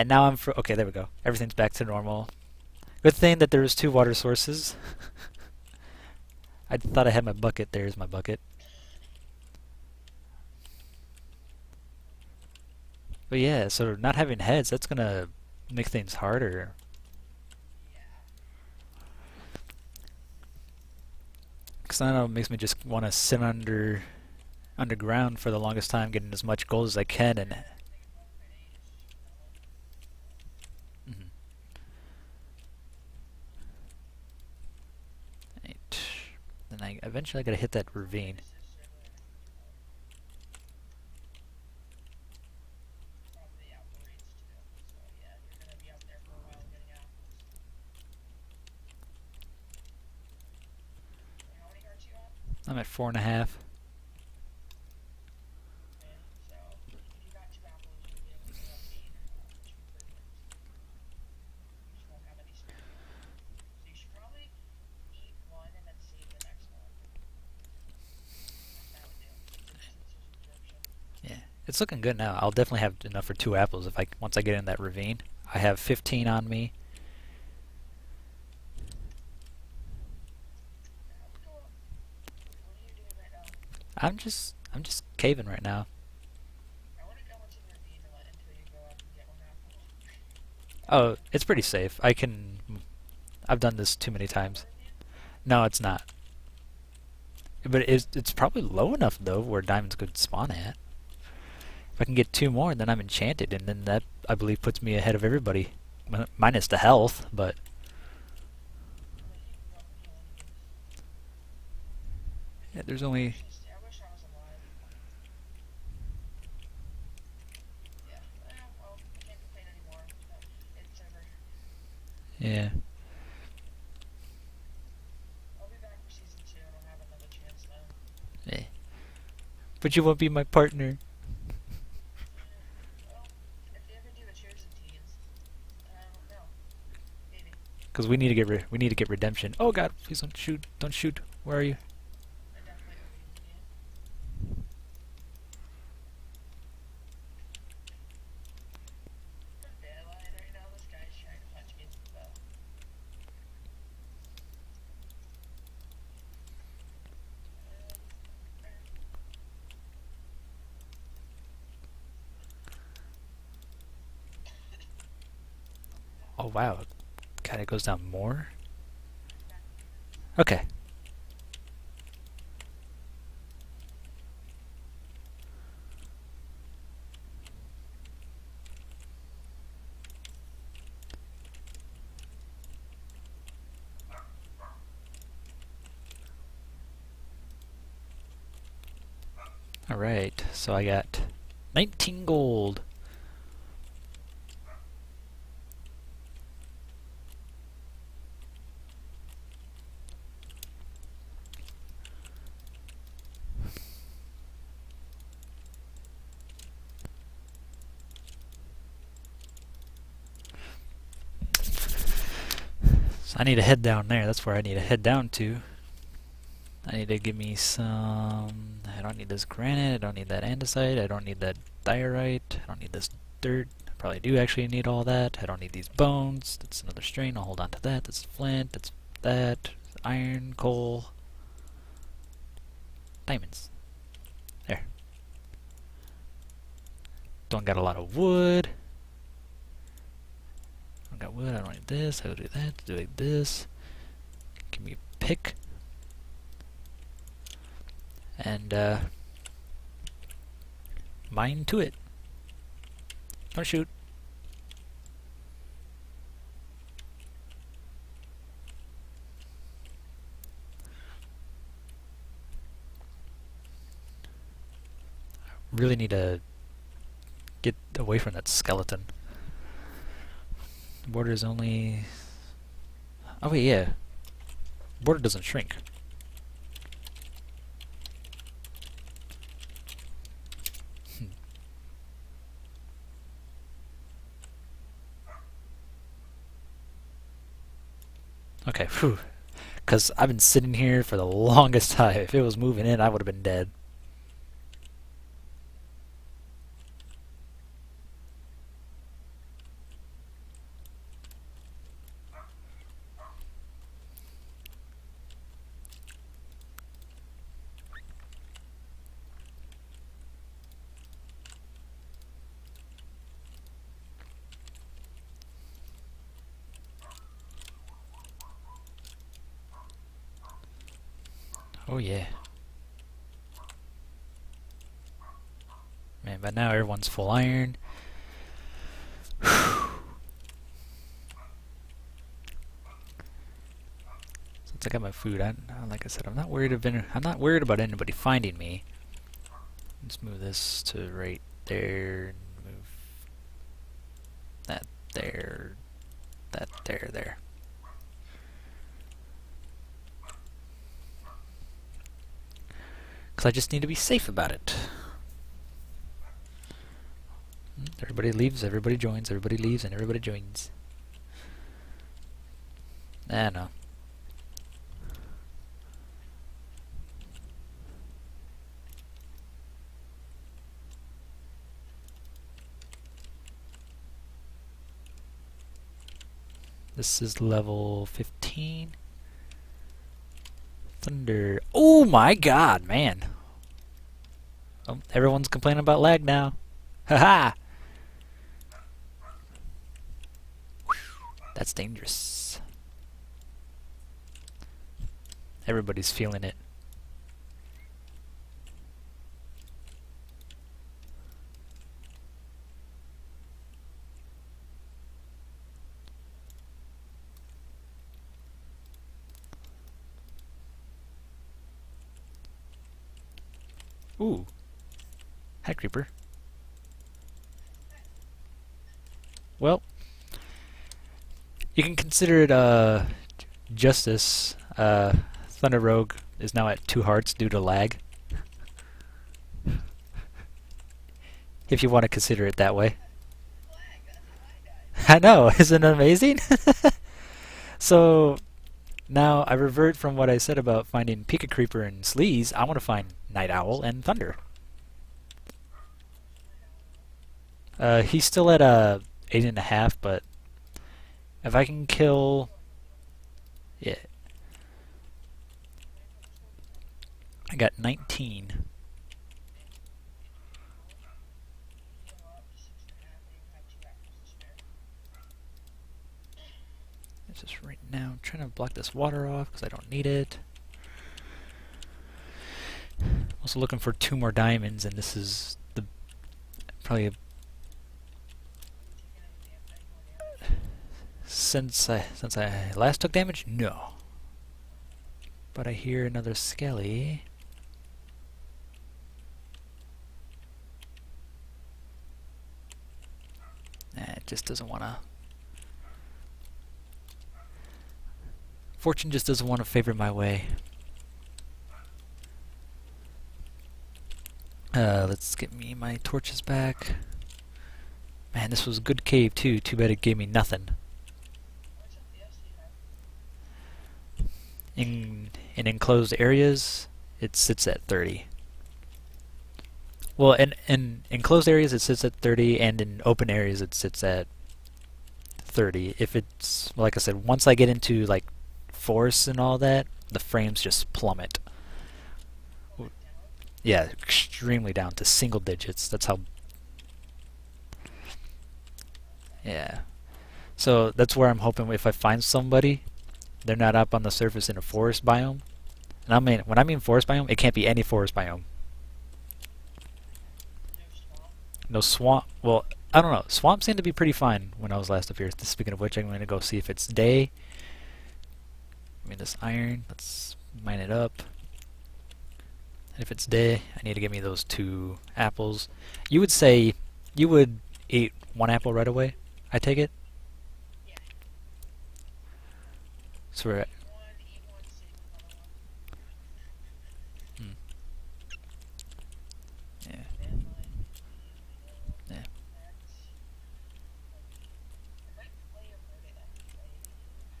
And now I'm okay. There we go. Everything's back to normal. Good thing that there was two water sources. I thought I had my bucket. There's my bucket. But yeah, so not having heads, that's gonna make things harder. Cause I know it makes me just want to sit under underground for the longest time, getting as much gold as I can, and Mhm. Right. Then I eventually I gotta hit that ravine. I'm at four and a half. Yeah, looking good now. I'll definitely have enough for two apples if I once I get in that ravine. I have 15 on me. I'm just I'm just caving right now. Oh, it's pretty safe. I can I've done this too many times. No, it's not. But it's it's probably low enough though where diamonds could spawn at. I can get two more, and then I'm enchanted, and then that I believe puts me ahead of everybody, minus the health. But yeah, there's only yeah. But you won't be my partner. Because we need to get we need to get redemption. Oh God! Please don't shoot! Don't shoot! Where are you? Oh wow! God, it goes down more. Okay. Alright, so I got 19 gold. I need to head down there. That's where I need to head down to. I need to give me some... I don't need this granite. I don't need that andesite. I don't need that diorite. I don't need this dirt. I probably do actually need all that. I don't need these bones. That's another strain. I'll hold on to that. That's flint. That's that. Iron, coal. Diamonds. There. Don't got a lot of wood. I got wood, I don't need this, I will do that, do like this. Give me a pick. And uh mine to it. Don't shoot. Really need to get away from that skeleton. Border is only... Oh wait, yeah. Border doesn't shrink. Hmm. Okay, phew. Because I've been sitting here for the longest time. If it was moving in, I would have been dead. Oh yeah. Man, but now everyone's full iron. Since I got my food, I, like I said, I'm not worried about I'm not worried about anybody finding me. Let's move this to right there. Move that there. That there. There. Because I just need to be safe about it. Everybody leaves, everybody joins, everybody leaves, and everybody joins. Ah, no. This is level 15. Thunder. Oh my god, man. Oh, everyone's complaining about lag now. Haha! That's dangerous. Everybody's feeling it. Ooh. Hi, Creeper. Well, you can consider it uh, justice. Uh, Thunder Rogue is now at two hearts due to lag. if you want to consider it that way. I know, isn't it amazing? so now I revert from what I said about finding Pika Creeper and Slize. I want to find Night Owl and Thunder. Uh, he's still at a uh, eight and a half, but if I can kill... Yeah. I got 19. This is right now. I'm trying to block this water off because I don't need it. Also looking for two more diamonds, and this is the probably since I since I last took damage? No. But I hear another skelly. Nah, it just doesn't wanna Fortune just doesn't want to favor my way. Uh, let's get me my torches back. Man, this was a good cave too. Too bad it gave me nothing. In in enclosed areas, it sits at 30. Well, in, in enclosed areas it sits at 30, and in open areas it sits at 30. If it's, like I said, once I get into like forests and all that, the frames just plummet. Yeah, extremely down to single digits. That's how... Yeah. So that's where I'm hoping if I find somebody they're not up on the surface in a forest biome. And I mean, when I mean forest biome, it can't be any forest biome. No swamp. Well, I don't know. Swamp seemed to be pretty fine when I was last up here. Speaking of which, I'm going to go see if it's day. I mean, this iron. Let's mine it up. And if it's day, I need to get me those two apples. You would say you would eat one apple right away. I take it. At... Hmm. Yeah. Yeah.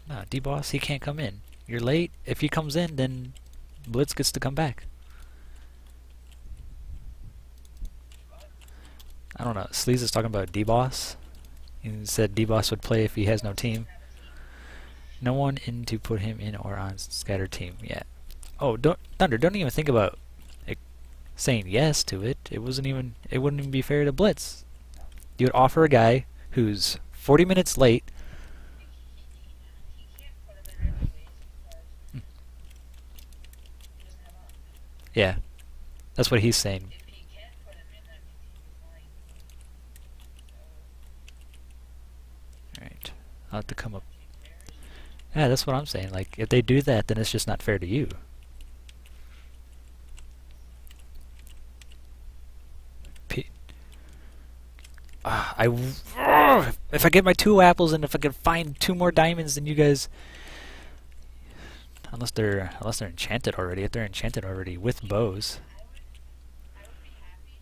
Nah, D-Boss, he can't come in. You're late. If he comes in, then Blitz gets to come back. I don't know. Slize is talking about D-Boss. He said D-Boss would play if he has no team. No one in to put him in or on scatter team yet. Oh, don't Thunder! Don't even think about saying yes to it. It wasn't even. It wouldn't even be fair to Blitz. You would offer a guy who's 40 minutes late. Yeah. That's what he's saying. If he can put him in, that means he'd be flying. So, Right. I'll have to come up. Yeah, that's what I'm saying. Like, if they do that, then it's just not fair to you. P Ah, I Ugh! if I get my two apples and if I can find two more diamonds, then you guys, unless they're unless they're enchanted already. If they're enchanted already with bows, I would, I would be happy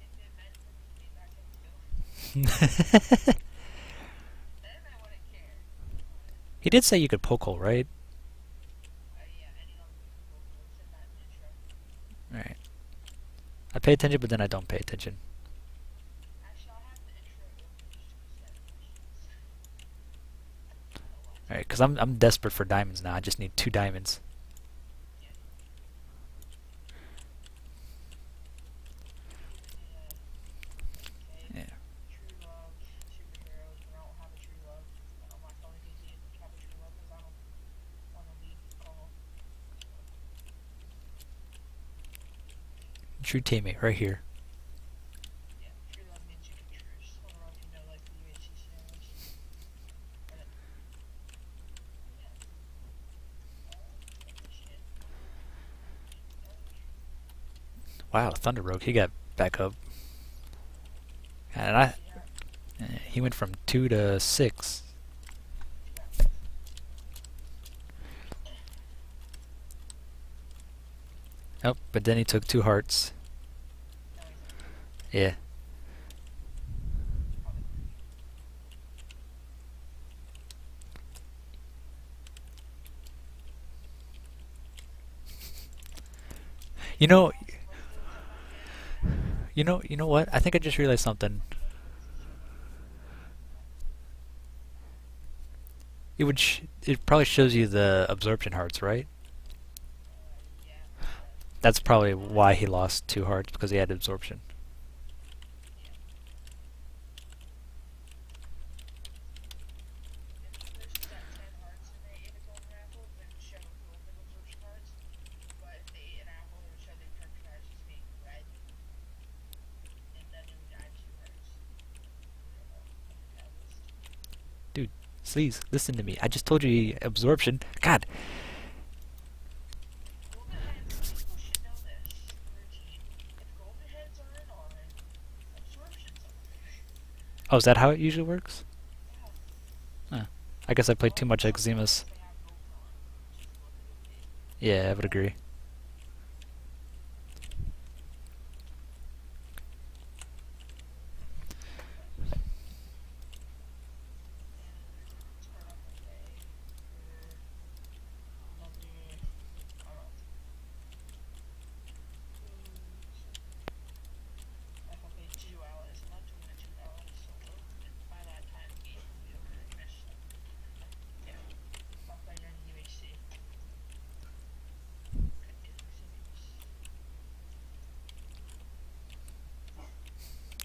if it meant for me to be back in the field. Then I wouldn't care. He did say you could poke hole, right? Uh, yeah, any of them was in that intro. Right. I pay attention, but then I don't pay attention. Actually, I'll have the intro open just to set questions. Right, because I'm I'm desperate for diamonds now. I just need two diamonds. Okay. Yeah. True love, superheroes. When I don't have a true love, I'm not going to see if have a true love because I don't want to leave call. True teammate, right here. Yeah, true love means you can trust. I don't know if you know like the UHC series. But, yeah. Uh, shit. Wow, Thunder Rogue, he got back up. And I, eh, he went from two to six. Oh, but then he took two hearts. Yeah. You know, you know, you know what? I think I just realized something. It would. It probably shows you the absorption hearts, right? That's probably why he lost two hearts because he had absorption. If the person's at 10 hearts and they ate a golden apple, then show golden absorption hearts. But if they ate an apple, it would show their perfect hearts as being red. And then it would add two hearts. I don't know. Look at that list. Please listen to me. I just told you absorption. God. Oh, is that how it usually works? Yeah. I guess I played too much it. Yeah, I would agree. Turn up a day for another, I don't know. If I pay two hours, I'm not doing it two hours, so and by that time the game will be over anyways, so. Yeah. I'll play during the UHC. Could do Eximius.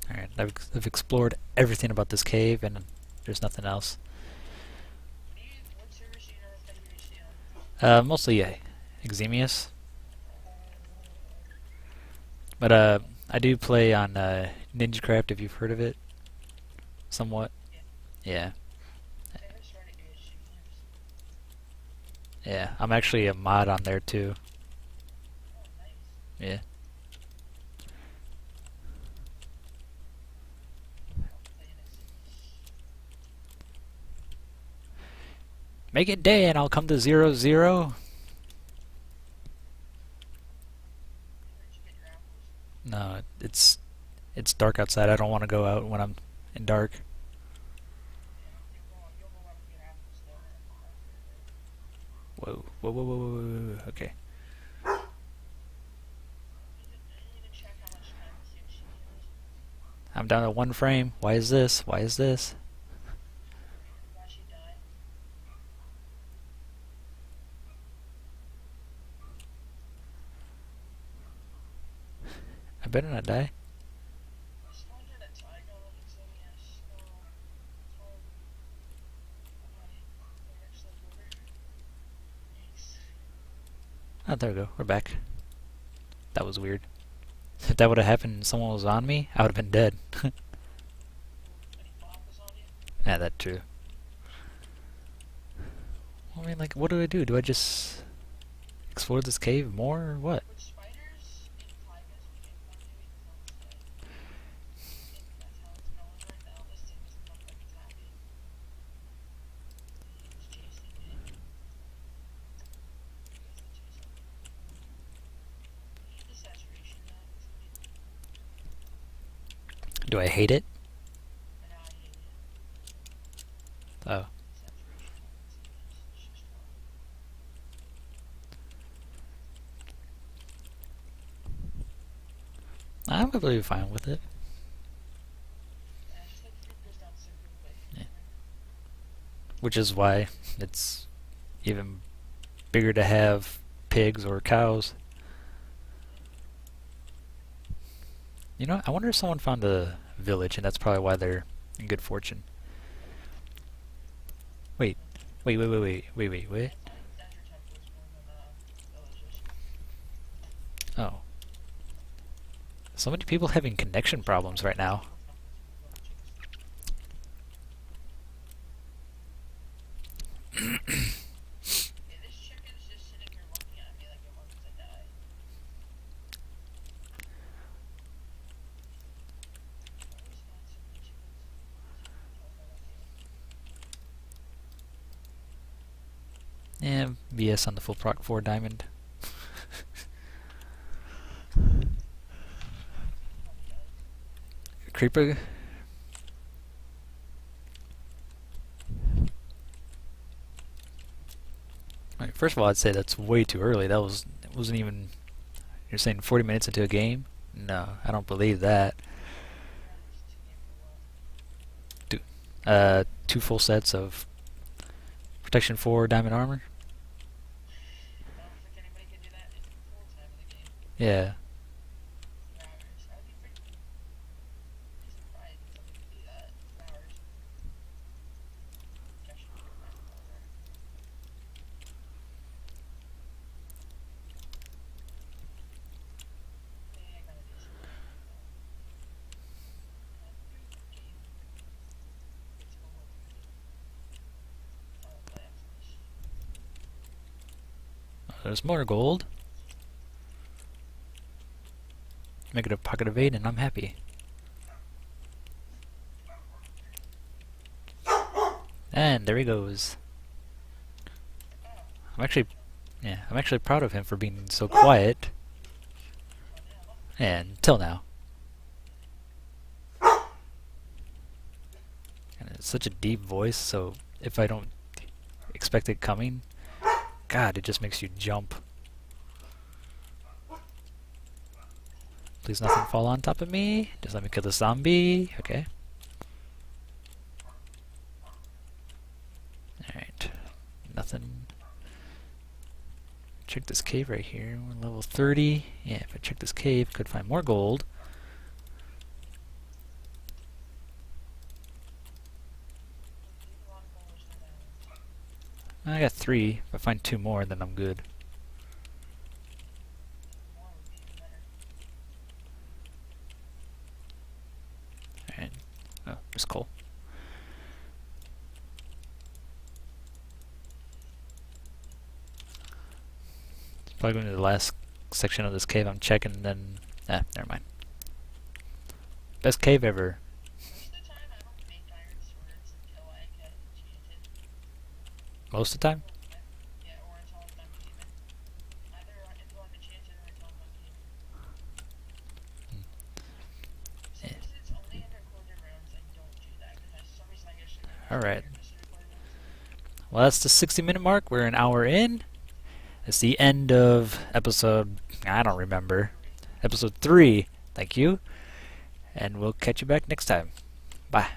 Alright, I've, I've explored everything about this cave and there's nothing else. Uh, mostly, yeah, Eximius. But, uh, I do play on, uh, NinjaCraft if you've heard of it. Somewhat. Yeah. Yeah, I'm actually a mod on there too. Yeah. I'll play an Eximius. Make it day and I'll come to zero zero. No, it's it's dark outside. I don't want to go out when I'm in dark. Whoa, whoa, whoa, whoa, whoa, whoa, whoa. Okay. I'm down to one frame. Why is this? Why is this? I better not die. I spawned in a tiger on Eximius, so it's hard. Okay, next level over. Thanks. Oh, there we go. We're back. That was weird. If that would have happened and someone was on me, I would have been dead. Yeah, that too. I mean, like, what do I do? Do I just explore this cave more or what? With spiders in climates we can find you in homestead. I think that's how it's going right now. This thing doesn't look like it's happy. It's chasing me. I guess they chase up. The saturation that is good. Do I hate it? Oh. I'm completely fine with it. Yeah. Which is why it's even bigger to have pigs or cows. You know, I wonder if someone found a village and that's probably why they're in good fortune. Wait, wait, wait, wait, wait, wait, wait, wait. Oh. So many people having connection problems right now. Yeah, this chicken's just sitting here looking at me like it wants to die. Always find so many chickens. Yeah, BS on the full prot 4 diamond. Creeper. First of all, I'd say that's way too early. That was wasn't even. You're saying 40 minutes into a game? No, I don't believe that. Uh, two full sets of protection 4 diamond armor. This. There's more gold. A pocket of eight and I'm happy. And there he goes. I'm actually, yeah, I'm actually proud of him for being so quiet. And till now. And it's such a deep voice, so if I don't expect it coming, God, it just makes you jump. Please nothing fall on top of me. Just let me kill the zombie. Okay. Alright. Nothing. Check this cave right here. We're level 30. Yeah, if I check this cave, could find more gold. I got three. If I find two more, then I'm good. More would be even better. Alright. Oh, there's coal. Probably going to the last section of this cave I'm checking, and then... Ah, never mind. Best cave ever. Most of the time. Alright. Well, that's the 60 minute mark. We're an hour in. It's the end of episode, I don't remember, episode 3. Thank you. And we'll catch you back next time. Bye.